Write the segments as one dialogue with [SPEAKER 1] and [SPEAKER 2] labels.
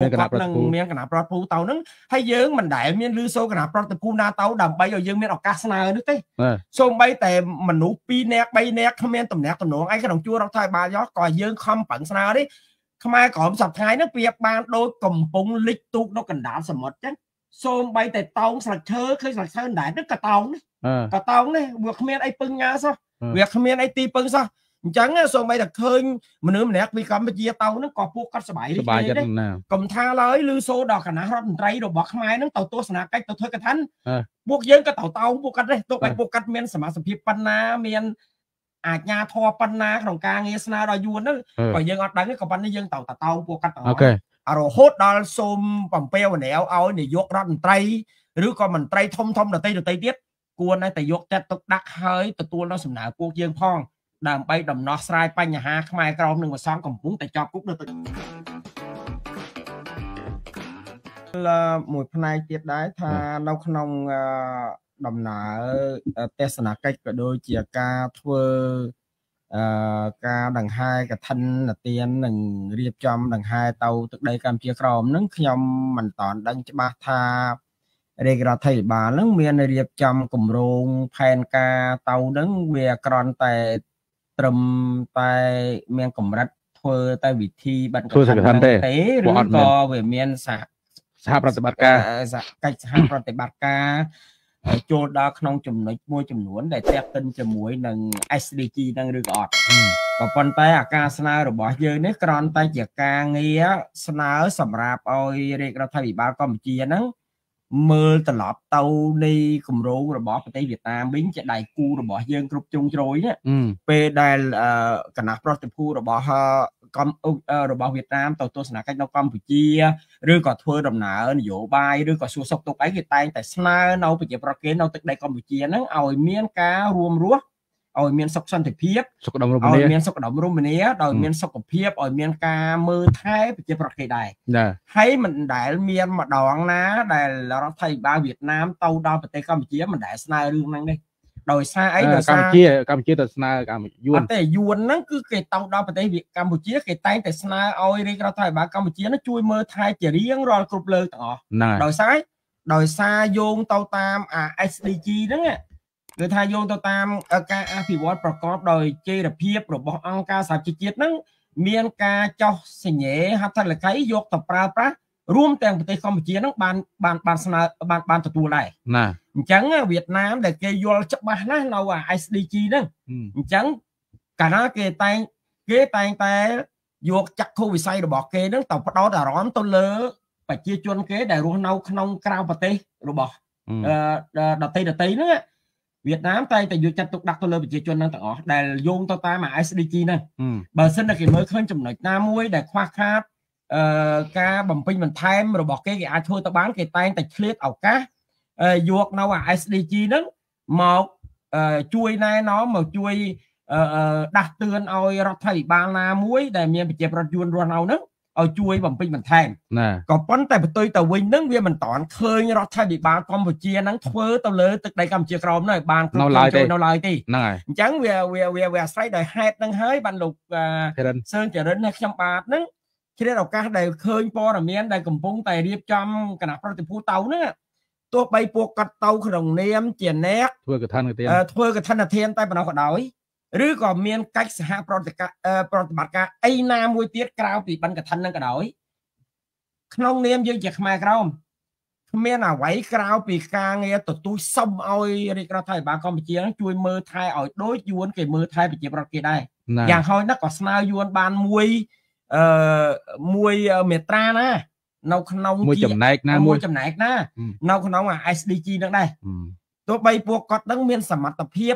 [SPEAKER 1] ពួកគាត់នឹងមានគណៈប្រតិភូទៅហ្នឹងហើយយើងមិនដែលមានលឺសូគណៈប្រតិភូណាទៅដើម្បីឲ្យយើងមានឱកាសស្នើនេះទេសូម្បីតែមនុស្ស2នាក់3នាក់គ្មានតំណែងតំណងអីក្នុងជួររដ្ឋាភិបាលយោក៏យើងខំប្រឹងស្នើនេះខ្មែរក្រមសប្តាហ៍នេះប្រៀបបានដូចកំពុងលិចទូកនៅកណ្ដាលសមុទ្រចឹងសូម្បីតែតោងស្លឹកឈើឃើញស្លឹកឈើដែរនេះក៏តោងនេះក៏តោងនេះវាគ្មានអីពឹងញ៉ាសោះវាគ្មានអីទីពឹងសោះ អញ្ចឹងសូម្បីតែឃើញមនុស្សម្នាក់ពីកម្ពុជាទៅហ្នឹងក៏ពួកគាត់សบายរីករាយដែរកុំថាឡើយឮសូដល់គណៈរដ្ឋមន្ត្រីរបស់ខ្មែរហ្នឹងទៅទស្សនកិច្ចទៅធ្វើកថាពួកយើងក៏ទៅតោងពួកគាត់ដែរទោះបីពួកគាត់មានសមាជិកប៉ុណ្ណាមានអាជ្ញាធរប៉ុណ្ណាក្នុងការងារស្នើដល់យួនហ្នឹងក៏យើងអត់ដឹងក៏ប៉ុន្តែយើងទៅតតោងពួកគាត់ទៅអូខេរហូតដល់សូមបំពេវនាវឲ្យនាយករដ្ឋមន្ត្រីឬក៏មន្ត្រីធំធំដទៃដទៃទៀតគួរតែយកចិត្តទុកដាក់ហើយទទួលនៅសំណើពួកយើងផង ដើម្បីដំណោះស្រាយបញ្ហាខ្មែរក្រមនិងប្រសងកំពុងតែជាប់គុកនៅទៅមួយផ្នែកទៀតដែរថានៅក្នុងដំណើរទេសនកិច្ចក៏ដូចជាការធ្វើអឺការដង្ហែកឋិននទាននិងរៀបចំដង្ហែទៅទឹកដីកម្ពុជាក្រមនឹងខ្ញុំមិនតន់ដឹងច្បាស់ថារាជរដ្ឋាភិបាលនឹងមានរៀបចំគម្រោងផែនការទៅនឹងវាក្រន់តែ ត្រឹមតែមានកម្រិតធ្វើតែវិធីបិទ
[SPEAKER 2] ធ្វើសកម្មទេ
[SPEAKER 1] ឬក៏វាមានសហ
[SPEAKER 2] សហប្រតិបត្តិការ
[SPEAKER 1] កិច្ចសហប្រតិបត្តិការចូលដល់ក្នុងចំណុចមួយចំនួន ដែលតាក់ទិនជាមួយនឹង SDG នឹងឬក៏អត់ក៏ប៉ុន្តែអាការស្នើរបស់យើងនេះគ្រាន់តែជាការងារស្នើសម្រាប់ឲ្យរាជរដ្ឋាភិបាលកម្ពុជាហ្នឹង មើលត្រឡប់ទៅនៃគម្រោងរបស់ប្រទេសវៀតណាមវិញជាដៃគូរបស់យើងគ្រប់ជ្រុងជ្រោយណាពេលដែលគណៈប្រតិភូរបស់កំរបស់វៀតណាមទៅទស្សនកិច្ចនៅកម្ពុជាឬក៏ធ្វើដំណើរនយោបាយឬក៏សួរសុខទុក្ខអីគេតែងតែស្នើនៅប្រជាប្រដ្ឋគេនៅទឹកដីកម្ពុជាហ្នឹងឲ្យមានការរួមរស់ ឲ្យមានសុខសន្តិភាព
[SPEAKER 2] សុខដុមរមនា
[SPEAKER 1] ឲ្យមានសុខដុមរមនាដោយមានសុខភាពឲ្យមានការមើលថែប្រជាប្រដ្ឋគេដែរហើយមិនដែលមានម្ដងណាដែលរដ្ឋាភិបាលវៀតណាមទៅដល់ប្រទេសកម្ពុជាមិនដែលស្នើរឿងហ្នឹងទេដោយសារអីដោយ
[SPEAKER 2] សារកម្ពុជាកម្ពុជាទៅស្នើកម្ពុជាយួនអ
[SPEAKER 1] ត់ទេយួនហ្នឹងគឺគេតង់ដល់ប្រទេសកម្ពុជាគេតែងតែស្នើឲ្យរាជរដ្ឋាភិបាលកម្ពុជានឹងជួយមើលថែជារៀងរាល់គ្រប់លើកទាំងអស់ដោយសារដោយសារយោងទៅតាមអា SDG ហ្នឹង គឺថាយោងទៅតាមការអភិវឌ្ឍប្រកបដោយចីរភាពរបស់អង្គការសហជីវជាតិហ្នឹងមានការចោះសញ្ញេហត្ថលេខីយកទៅប្រើប្រាស់រួមទាំងប្រទេសកម្ពុជាហ្នឹងបានបានបានស្នើបានបានទទួលដែរ
[SPEAKER 2] ណា
[SPEAKER 1] អញ្ចឹងវៀតណាមដែលគេយល់ច្បាស់ណាស់នៅអា SDG ហ្នឹងអញ្ចឹងកាលណាគេតែងគេតែងតែយកចក្ខុវិស័យរបស់គេហ្នឹងទៅផ្ដោតអារម្មណ៍ទៅលើប្រជាជនគេដែលរស់នៅក្នុងក្រៅប្រទេសរបស់អឺដតីដតីហ្នឹង វៀតណាមតែតែយកចិត្តទុកដាក់ទៅលើប្រជាជនហ្នឹងទាំងអស់ដែលយោងទៅតាមអា SDG ហ្នឹងបើសិនតែគេមើលឃើញចំណុចណាមួយដែលខ្វះខាតអឺការបំពេញបន្ថែមរបស់គេគេអាចធ្វើទៅបានគេតែងតែឆ្លៀតឱកាសយកនៅអា SDG ហ្នឹងមកជួយណែនាំមកជួយដាស់តឿនឲ្យរដ្ឋាភិបាលណាមួយដែលមានប្រជាប្រដ្ឋយួនរស់នៅហ្នឹង ឲ្យជួយបំពេញបន្ថែមក៏ប៉ុន្តែបន្ទុយទៅវិញនឹងវាមិនតាន់ឃើញរដ្ឋាភិបាលកម្ពុជានឹងធ្វើទៅលើទឹកដីកម្ពុជាក្រមនោះបាន
[SPEAKER 2] គ្រប់គ្រងចូល
[SPEAKER 1] នៅឡើយទេ
[SPEAKER 2] ហ្នឹងហើយ
[SPEAKER 1] អញ្ចឹងវាវាវាអាស្រ័យដោយហេតុនឹងហើយបានលោកសឿនចរិនខ្ញុំបាទនឹងជ្រាបឱកាសដែលឃើញព័ត៌មានដែលកំពុងតែរៀបចំគណៈប្រតិភូតៅហ្នឹងទោះបីពួកគាត់ទៅក្នុងនាមជាអ្នក
[SPEAKER 2] ធ្វើកថានធាន
[SPEAKER 1] ធ្វើកថានធានតែប៉ុណ្ណោះក៏ដោយ ឬក៏មានកិច្ចសហប្រតិការប្រតិបត្តិការអីណាមួយទៀតក្រៅពីបិណ្ឌកឋិននឹងក៏ដោយក្នុងនាមយើងជាខ្មែរក្រមគ្មានអ្វីក្រៅពីការងារទទូចសុំឲ្យរាជរដ្ឋាភិបាលកម្ពុជាជួយមើលថែឲ្យដូចយួនគេមើលថែប្រជាប្រដ្ឋគេដែរយ៉ាងហោចណាស់ក៏ស្នើយួនបានមួយអឺមួយមេត្រាណានៅក្នុង
[SPEAKER 2] មួយចំណែកណា
[SPEAKER 1] មួយចំណែកណានៅក្នុងអា SDG នឹងដែរទោះបីពួកគាត់នឹងមានសមត្ថភាព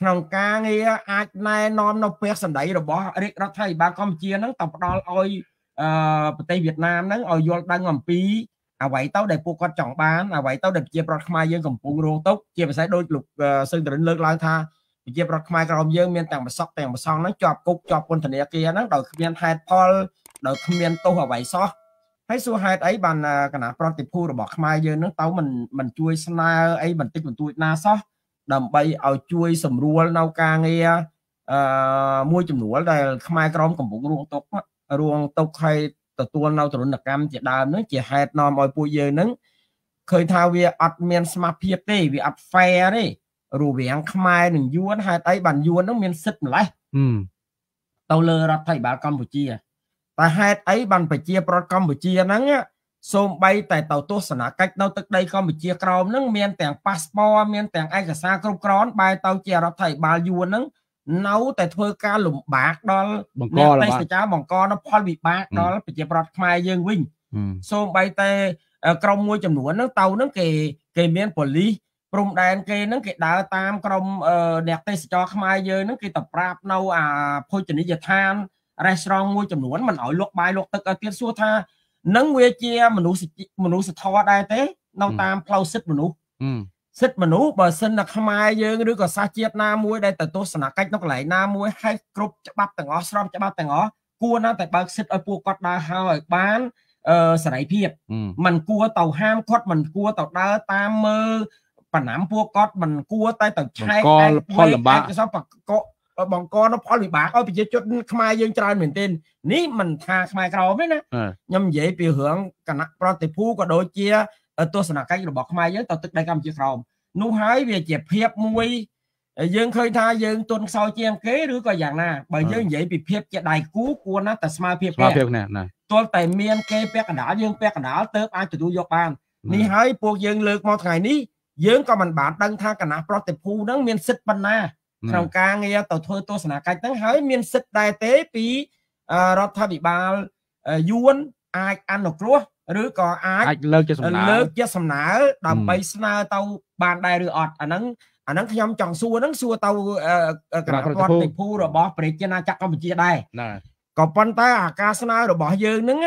[SPEAKER 1] ក្នុងការងារអាចណែនាំនៅពេលសម្ដីរបស់រាជរដ្ឋាភិបាលកម្ពុជាហ្នឹងទៅផ្ដល់ឲ្យអឺប្រទេសវៀតណាមហ្នឹងឲ្យយល់ដឹងអំពីអ្វីទៅដែលពួកគាត់ចង់បានអ្វីទៅដែលប្រជាប្រដ្ឋខ្មែរយើងកំពុងរងទុក្ខជាពិសេសដូចលោកសឹងតរិនលើកឡើងថាប្រជាប្រដ្ឋខ្មែរក្រមយើងមានទាំងបសក់ទាំងបសងហ្នឹងជាប់គុកជាប់ពន្ធនាគារហ្នឹងដោយគ្មានហេតុផលដោយគ្មានទោសអ្វីសោះហើយសួរហេតុអីបានគណៈប្រតិភូរបស់ខ្មែរយើងហ្នឹងទៅមិនមិនជួយស្នើអីបន្តិចបន្តួចណាសោះ ដើម្បីឲ្យជួយសម្រួលនៅការងារអឺមួយចំនួនដែលខ្មែរក្រមកំពុងរងទុករងទុកហើយទទួលនៅទរណកម្មជាដើមហ្នឹងជាហេតុនាំឲ្យពួកយើងហ្នឹងឃើញថាវាអត់មានស្មារតីទេវាអត់ fair ទេរវាងខ្មែរនិងយួនហេតុអីបានយួនហ្នឹងមានសិទ្ធិម្លេះទៅលើរដ្ឋាភិបាលកម្ពុជាតែហេតុអីបានប្រជាប្រដ្ឋកម្ពុជាហ្នឹង សូម្បីតែទៅទស្សនកិច្ចនៅទឹកដីកម្ពុជាក្រោមហ្នឹងមានទាំងប៉ាសពតមានទាំងឯកសារគ្រប់គ្រាន់បែរទៅជារដ្ឋាភិបាលយួនហ្នឹងនៅតែធ្វើការលំបាកដល់
[SPEAKER 2] បង្ក
[SPEAKER 1] ទេសចរបង្កនៅផលវិបាកដល់ប្រជាប្រដ្ឋខ្មែរយើងវិញសូម្បីតែក្រុមមួយចំនួនហ្នឹងទៅហ្នឹងគេគេមានប៉ូលីសព្រំដែនគេហ្នឹងគេដើរតាមក្រុមអ្នកទេសចរខ្មែរយើងហ្នឹងគេទៅប្រាប់នៅអាភោជនីយដ្ឋានរ៉េស្តូរ៉ង់មួយចំនួនមិនឲ្យលក់បាយលក់ទឹកឲ្យទៀតសួរថា នឹងវាជាមនុស្សមនុស្សធម៌ដែរទេនៅតាមផ្លូវសិទ្ធិមនុស្សសិទ្ធិមនុស្សបើសិនតែខ្មែរយើងឬក៏សាសជាតិណាមួយដែលទៅទស្សនកិច្ចនៅកន្លែងណាមួយហើយគ្រប់ច្បាប់ទាំងអស់ស្របច្បាប់ទាំងអស់គួរណាស់តែបើកសិទ្ធិឲ្យពួកគាត់ដើរហើរឲ្យបានអឺសេរីភាពมันគួរទៅហាមគាត់มันគួរទៅដើរតាមមើលបណ្ណាំពួកគាត់มันគួរតែទៅឆែក
[SPEAKER 2] ឯកផលលំបាក
[SPEAKER 1] សបក បង្កនៅផលវិបាកឲ្យប្រជាជនខ្មែរយើងច្រើនមែនទែននេះមិនថាខ្មែរក្រមទេណាខ្ញុំនិយាយពីរឿងគណៈប្រតិភូក៏ដូចជាទស្សនកិច្ចរបស់ខ្មែរយើងទៅទឹកដីកម្ពុជាក្រមនោះហើយវាជាភាពមួយយើងឃើញថាយើងទុនខ្សោយជាងគេឬក៏យ៉ាងណាបើយើងនិយាយពីភាពជាដៃគូគួរណាស់តែស្មើភាព
[SPEAKER 2] គ្នាស្មើភាពគ្នាណា
[SPEAKER 1] ទល់តែមានគេពាក់កណ្ដាលយើងពាក់កណ្ដាលទៅអាចទទួលយកបាននេះហើយពួកយើងលើកមកថ្ងៃនេះយើងក៏មិនបានដឹងថាគណៈប្រតិភូហ្នឹងមានសិទ្ធិប៉ុណ្ណា ក្នុងការងារទៅធ្វើទស្សនកិច្ចហ្នឹងហើយមានសិទ្ធិដែរទេពីរដ្ឋាភិបាលយួនអាចអនុគ្រោះឬក៏អាច
[SPEAKER 2] អាចលើកជាសំណើ
[SPEAKER 1] លើកជាសំណើដើម្បីស្នើទៅបានដែរឬអត់អាហ្នឹងអាហ្នឹងខ្ញុំចង់សួរហ្នឹងសួរទៅគណៈរដ្ឋនិភូរបស់ប្រជាណាចក្រកម្ពុជាដែរក៏ប៉ុន្តែអាការស្នើរបស់យើងហ្នឹង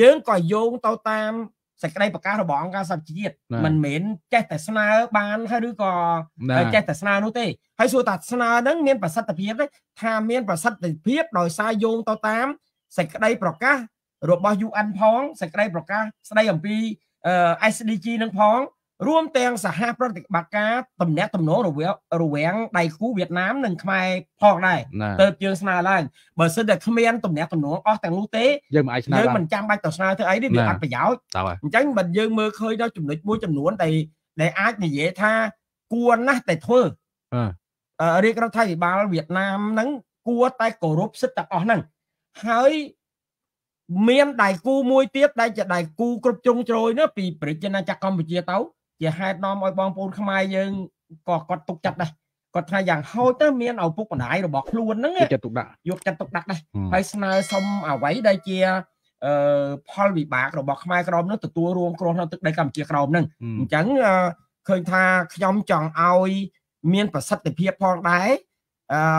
[SPEAKER 1] យើងក៏យោងទៅតាម សេចក្តីប្រកាសរបស់អង្គការសហប្រជាជាតិមិនមែនចេះតែស្នើបានហើយឬក៏ចេះតែស្នើនោះទេហើយសួរថាស្នើហ្នឹងមានប្រសិទ្ធភាពទេថាមានប្រសិទ្ធភាពដោយសារយោងទៅតាមសេចក្តីប្រកាសរបស់ UN ផងសេចក្តីប្រកាសស្តីអំពី SDG នឹងផង រួមទាំងសហប្រតិបត្តិការតំណាក់តំណងរវាងរវាងដៃគូវៀតណាមនិងខ្មែរផងដែរទៅយើងស្នើឡើងបើសិនតែគ្មានតំណាក់តំណងអស់ទាំងនោះទេ
[SPEAKER 2] យើងមិនអាចស្នើ
[SPEAKER 1] យើងមិនចាំបាច់ទៅស្នើធ្វើអីទេវាអត់ប្រយោជន៍អញ្ចឹងបើយើងមើលឃើញដល់ចំណុចមួយចំនួនដែលដែលអាចនិយាយថាគួរណាស់តែធ្វើរាជរដ្ឋាភិបាលវៀតណាមហ្នឹងគួរតែគោរពសិទ្ធិទាំងអស់ហ្នឹងហើយមានដៃគូមួយទៀតដែលជាដៃគូគ្រប់ជ្រុងជ្រោយនោះពីប្រជាណាចក្រកម្ពុជាទៅ ជាហេតុនាំឲ្យបងប្អូនខ្មែរយើងក៏គាត់ទុកចិត្តដែរគាត់ថាយ៉ាងហោចទៅមានឪពុកម្ដាយរបស់ខ្លួនហ្នឹង
[SPEAKER 2] យកចិត្តទុកដាក់
[SPEAKER 1] យកចិត្តទុកដាក់ដែរហើយស្នើសុំអ្វីដែលជាអឺផលវិបាករបស់ខ្មែរក្រមនោះទទួលរួមគ្រោះនៅទឹកដីកម្ពុជាក្រមហ្នឹងអញ្ចឹងឃើញថាខ្ញុំចង់ឲ្យមានប្រសិទ្ធភាពផងដែរ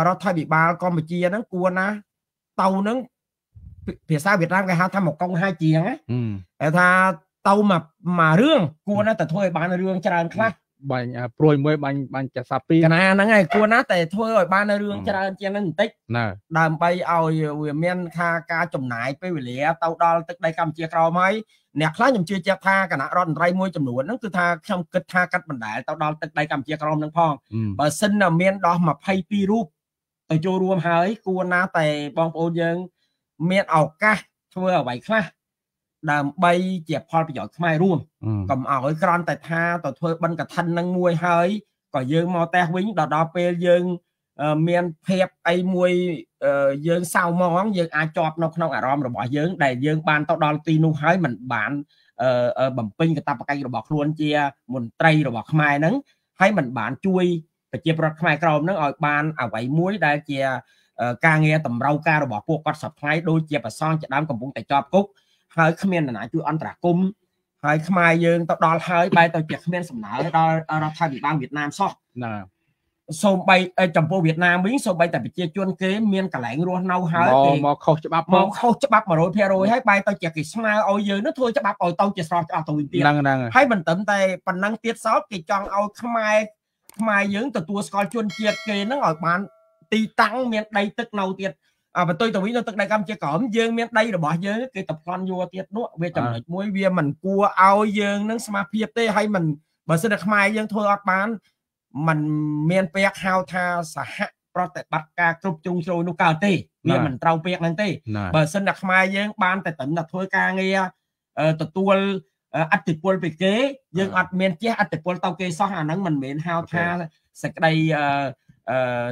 [SPEAKER 1] រដ្ឋាភិបាលកម្ពុជាហ្នឹងគួរណាទៅនឹងភាសាវៀតណាមគេហៅថាមកកុងហាជាងគេថា ទៅមកមករឿងគួរណាស់តែធ្វើឲ្យបានរឿងច្រើនខ្លះ
[SPEAKER 2] បាញ់ព្រួយមួយបាញ់បាញ់ចាសាពី
[SPEAKER 1] កណាហ្នឹងហើយគួរណាស់តែធ្វើឲ្យបានរឿងច្រើនជាងហ្នឹងបន្តិច
[SPEAKER 2] ណា
[SPEAKER 1] ដើម្បីឲ្យវាមានថាការចំណាយពេលវេលាទៅដល់ទឹកដីកម្ពុជាក្រោមហើយអ្នកខ្លះខ្ញុំជឿជាក់ថាគណៈរដ្ឋមន្ត្រីមួយចំនួនហ្នឹងគឺថាខ្ញុំគិតថាកាត់បណ្ដាលទៅដល់ទឹកដីកម្ពុជាក្រោមហ្នឹងផងបើសិនមានដល់22រូបទៅចូលរួមហើយគួរណាស់តែបងប្អូនយើងមានឱកាសធ្វើអ្វីខ្លះ ដើម្បីជាផលប្រយោជន៍ខ្មែររួមកុំឲ្យក្រាន់តែថាទៅធ្វើបិណ្ឌកឋិននឹងមួយហើយក៏យើងមកតែវិញដល់ដល់ពេលយើងមានភាពអីមួយយើងសៅម៉ងយើងអាចជាប់នៅក្នុងអារម្មណ៍របស់យើងដែលយើងបានទៅដល់ទីនោះហើយមិនបានបំពេញកាតព្វកិច្ចរបស់ខ្លួនជាមន្ត្រីរបស់ខ្មែរហ្នឹងហើយមិនបានជួយប្រជាប្រដ្ឋខ្មែរក្រមហ្នឹងឲ្យបានអ្វីមួយដែលជាការងារតម្រូវការរបស់ពួកគាត់សពថ្ងៃដូចជាប្រសងជាដើមកំពុងតែជាប់គុក ហើយគ្មាននរណាជួយអន្តរាគមហើយខ្មែរយើងទៅដល់ហើយបែរទៅជាគ្មានសំណើដល់រដ្ឋាភិបាលវៀតណាមសោះ
[SPEAKER 2] ណា
[SPEAKER 1] សូម្បីចំពោះវៀតណាមវិញសូម្បីតែប្រជាជនគេមានកន្លែងរស់នៅហើយគេ
[SPEAKER 2] មកខុសច្បាប់
[SPEAKER 1] មកខុសច្បាប់100%ហើយបែរទៅជាគេស្នើឲ្យយើងនោះធ្វើច្បាប់ឲ្យទៅជាស្រោះច្បាប់ទៅវិញទៀត
[SPEAKER 2] ហ្នឹងហ្នឹង
[SPEAKER 1] ហើយមិនត្រឹមតែប៉ុណ្ណឹងទៀតសោតគេចង់ឲ្យខ្មែរខ្មែរយើងទទួលស្គាល់ជនជាតិគេហ្នឹងឲ្យបានទីតាំងមានដីទឹកនៅទៀតអា បន្ទុយទៅវិញនៅទឹកដីកម្ពុជាក្រមយើងមានដីរបស់យើងគេទៅប្លន់យកទៀតនោះវាចំណុចមួយវាមិនគួរឲ្យយើងនឹងស្មារភាពទេហើយមិនបើសិនតែខ្មែរយើងធ្វើអត់បានมันមានពាក្យហៅថាសហប្រតិបត្តិការគ្រប់ជ្រុងជ្រោយនោះកើតទេវាមិនត្រូវពាក្យហ្នឹងទេបើសិនតែខ្មែរយើងបានតែត្រឹមតែធ្វើការងារទទួលអតិពលពីគេយើងអត់មានចេះអតិពលទៅគេសោះអាហ្នឹងមិនមែនហៅថាសក្តីអឺ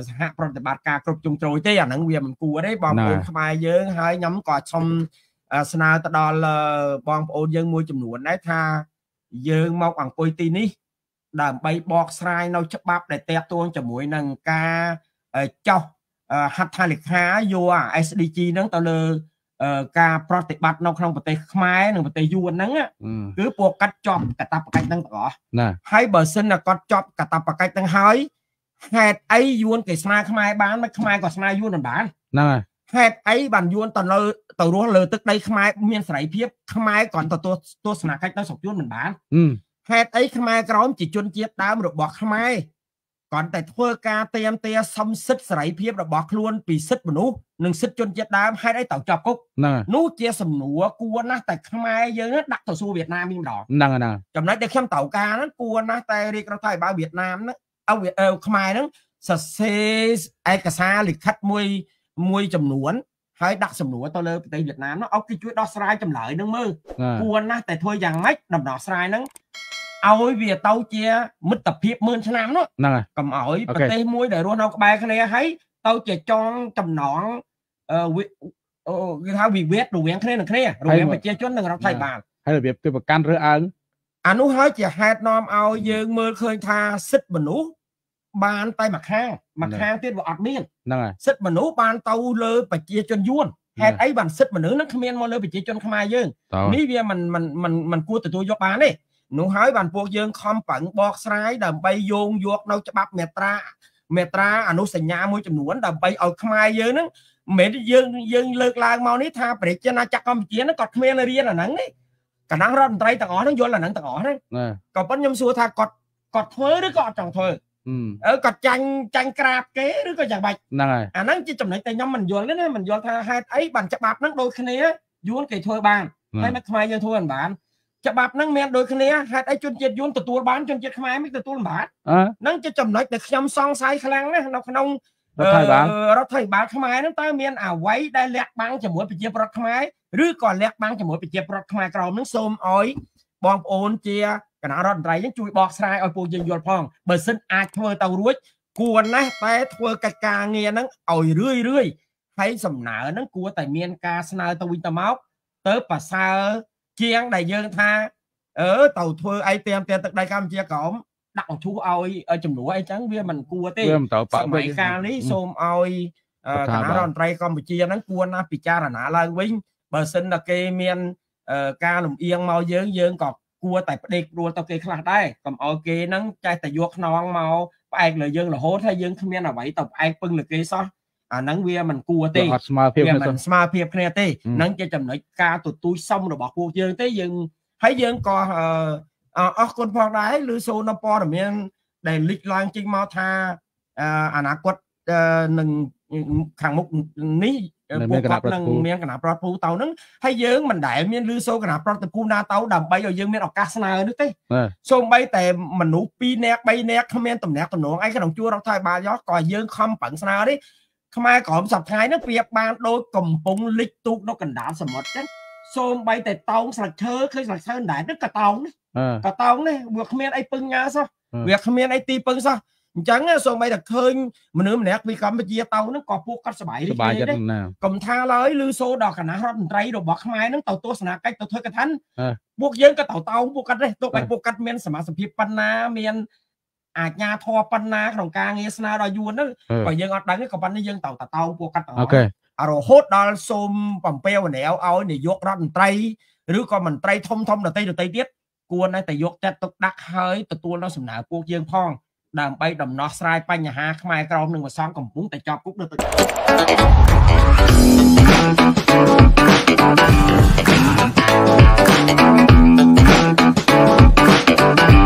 [SPEAKER 1] សហប្រតិបត្តិការគ្រប់ជ្រុងជ្រោយទេអាហ្នឹងវាមិនគួរទេបងប្អូនខ្មែរយើងហើយខ្ញុំក៏សុំស្នើទៅដល់បងប្អូនយើងមួយចំនួនដែរថាយើងមកអង្គុយទីនេះ ដើម្បីបកស្រាយនៅច្បាប់ដែលតេតួងជាមួយនឹងការចោះហត្ថលេខាយកអា SDG ហ្នឹងទៅលើការប្រតិបត្តិនៅក្នុងប្រទេសខ្មែរនិងប្រទេសយួនហ្នឹងគឺពួកកាត់ចប់កតាបកិច្ចហ្នឹងទាំងអស់ហើយបើសិនតែគាត់ចប់កតាបកិច្ចហ្នឹងហើយ ហេតុអីយួនគេស្នើខ្មែរបានមិនខ្មែរក៏ស្នើយួនមិនបាន
[SPEAKER 2] ហ្នឹងហើយ
[SPEAKER 1] ហេតុអីបានយួនទៅលើទៅរស់លើទឹកដីខ្មែរមានសេរីភាពខ្មែរគ្រាន់តែទស្សនកិច្ចនៅស្រុកយួនមិនបានហេតុអីខ្មែរក្រមជាជនជាតិដើមរបស់ខ្មែរគ្រាន់តែធ្វើការទៀមទាសំសិទ្ធសេរីភាពរបស់ខ្លួនពីសិទ្ធិមនុស្សនិងសិទ្ធិជនជាតិដើមហេតុអីទៅចាប់គុកនោះជាសំណួរគួរណាស់តែខ្មែរយើងដាក់ទៅសួរវៀតណាមវិញម្ដង
[SPEAKER 2] ហ្នឹងហ្នឹង
[SPEAKER 1] ចំណុចដែលខ្ញុំត្រូវការហ្នឹងគួរណាស់តែរាជរដ្ឋាភិបាលវៀតណាមហ្នឹង អៅខ្មែរហ្នឹងសរសេរឯកសារលិខិតមួយមួយចំនួនហើយដាក់សំណួរទៅលើប្រទេសវៀតណាមនោះឲ្យគេជួយដោះស្រាយចម្លើយនឹងមើលគួរណាស់តែធ្វើយ៉ាងម៉េចដំណោះស្រាយហ្នឹងឲ្យវាទៅជាមិត្តភាពម៉ឺនឆ្នាំនោះ
[SPEAKER 2] ហ្នឹងហើ
[SPEAKER 1] យកុំឲ្យប្រទេសមួយដែលរស់នៅក្បែរគ្នាហើយទៅជាចងចំណងអឺគេថាវិវាទរវាងគ្នានឹងគ្នារវាងប្រជាជននិងរដ្ឋាភិបាល
[SPEAKER 2] ហើយរបៀបគេប្រកាន់រើសអើង
[SPEAKER 1] អានោះហើយជាហេតុនាំឲ្យយើងមើលឃើញថាសិទ្ធិមនុស្សបានតែមួយខាងមួយខាងទៀតវាអត់មាន
[SPEAKER 2] ហ្នឹងហើយ
[SPEAKER 1] សិទ្ធិមនុស្សបានទៅលើប្រជាជនយួនហេតុអីបានសិទ្ធិមនុស្សនឹងគ្មានមកលើប្រជាជនខ្មែរយើងនេះវាមិនមិនមិនមិនគួរទទួលយកបានទេនោះហើយបានពួកយើងខំប្រឹងបកស្រាយដើម្បីយោងយកនៅច្បាប់មេត្រាមេត្រាអនុសញ្ញាមួយចំនួនដើម្បីឲ្យខ្មែរយើងហ្នឹងមិនមែនយើងយើងលើកឡើងមកនេះថាប្រជាណាចក្រកម្ពុជាហ្នឹងគាត់គ្មានរៀនអាហ្នឹងទេ កណ្ដាលរដ្ឋមន្ត្រីទាំងអស់ហ្នឹងយល់អាហ្នឹងទាំងអស់ហ្នឹងក៏ប៉ុន្តែខ្ញុំសួរថាគាត់គាត់ធ្វើឬក៏អត់ចង់ធ្វើអឺគាត់ចាញ់ចាញ់ក្រាបគេឬក៏យ៉ាងម៉េច
[SPEAKER 2] ហ្នឹងហើយ
[SPEAKER 1] អាហ្នឹងជាចំណុចតែខ្ញុំមិនយល់ទេណាមិនយល់ថាហេតុអីបានច្បាប់ហ្នឹងដូចគ្នាយួនគេធ្វើបានហើយមកខ្មែរយើងធ្វើមិនបានច្បាប់ហ្នឹងមានដូចគ្នាហេតុអីជនជាតិយួនទទួលបានជនជាតិខ្មែរមិនទទួលមិនបានហ្នឹងជាចំណុចដែលខ្ញុំសង្ស័យខ្លាំងណាស់នៅក្នុង
[SPEAKER 2] រដ្ឋាភិបាល
[SPEAKER 1] រដ្ឋាភិបាលខ្មែរហ្នឹងតើមានអ្វីដែលលាក់បាំងជាមួយប្រជាប្រដ្ឋខ្មែរឬក៏លាក់បាំងជាមួយប្រជាប្រដ្ឋខ្មែរក្រមហ្នឹងសូមអោយបងប្អូនជាគណៈរដ្ឋមន្ត្រីយើងជួយបកស្រាយឲ្យពួកយើងយល់ផងបើសិនអាចធ្វើទៅរួចគួរណាស់តែធ្វើកិច្ចការងារហ្នឹងឲ្យរឿយរឿយហើយសំណើហ្នឹងគួរតែមានការស្នើទៅវិញទៅមកទៅប្រសើរជាងដែលយើងថាអឺទៅធ្វើអីទៀមទៀមទឹកដីកម្ពុជាក្រម ដាក់អង្ឈូសឲ្យចំនួនអីចឹងវាមិនគួរទេសម័យកាលនេះសូមឲ្យគណៈរដ្ឋមន្ត្រីកម្ពុជាហ្នឹងគួរណាស់ពិចារណាឡើងវិញបើសិនតែគេមានការលំអៀងមកយើងយើងក៏គួរតែផ្ដេកព្រួលទៅគេខ្លះដែរកុំឲ្យគេហ្នឹងចេះតែយកខ្នងមកផ្អែកលើយើងរហូតហើយយើងគ្មានអ្វីទៅផ្អែកពឹងលើគេសោះអាហ្នឹងវាមិនគួរទេ
[SPEAKER 2] អត់ស្មើភាពវា
[SPEAKER 1] មិនស្មើភាពគ្នាទេហ្នឹងជាចំណុចការទទូចសុំរបស់ពួកយើងទេយើងហើយយើងក៏ អរគុណផងដែរឬសូននៅព័ត៌មាន ដែលលេចឡើងចេញមកថាអនាគតនឹងខាងមុខនេះពួកគាត់នឹងមានគណៈប្រតពូទៅហ្នឹងហើយយើងមិនដែលមានលឺសូគណៈប្រតពូណាទៅដើម្បីឲ្យយើងមានឱកាសស្នើនេះទេសូម្បីតែមនុស្ស2នាក់3នាក់គ្មានតំណែងតំណងអីក្នុងជួររដ្ឋាភិបាលយកក៏យើងខំប្រឹងស្នើនេះខ្មែរក្រមសប្តាហ៍ហ្នឹងប្រៀបបានដូចកំពុងលិចទូកនៅកណ្ដាលសមុទ្រចឹង សូម្បីតែតោងស្លឹកឈើឃើញស្លឹកឈើដែរហ្នឹងក៏តោងនេះក៏តោងនេះវាគ្មានអីពឹងញ៉ាសោះវាគ្មានអីទីពឹងសោះអញ្ចឹងសូម្បីតែឃើញមនុស្សម្នាក់ពីកម្ពុជាទៅហ្នឹងក៏ពួកគាត់សប្បាយ
[SPEAKER 2] រីករាយដែរ
[SPEAKER 1] កុំថាឡើយឬសូដល់គណៈរដ្ឋមន្ត្រីរបស់ខ្មែរហ្នឹងទៅទស្សនកិច្ចទៅធ្វើកថាពួកយើងក៏ទៅតោងពួកគាត់ដែរទោះបីពួកគាត់មានសមាជិកប៉ុណ្ណាមានអាជ្ញាធរប៉ុណ្ណាក្នុងការងារស្នើដល់យួនហ្នឹងបើយើងអត់ដឹងក៏ប៉ុន្តែយើងទៅតតោងពួកគាត់ទាំងអស់ រហូតដល់សូមបំពេវនាវឲ្យនាយករដ្ឋមន្ត្រីឬក៏មន្ត្រីធំធំដតីដតីទៀតគួរតែយកចិត្តទុកដាក់ហើយទទួលនៅសំណើពួកយើងផងដើម្បីដំណោះស្រាយបញ្ហាខ្មែរក្រមនឹងវសងកំពុងតែជាប់គុកនៅទឹកដោ